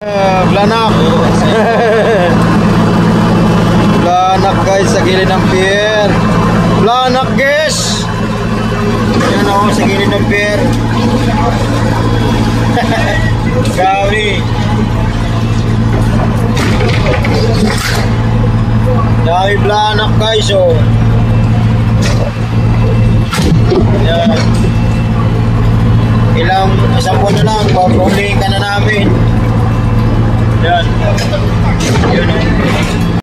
Uh, blanak. blanak guys sa gilid ng pier. Blanak guys. Yan ako sa gilid ng pier. Gawi. Dami blanak guys oh. Yan. Ilang isang buwan na lang, papulihin ka na namin. Yeah.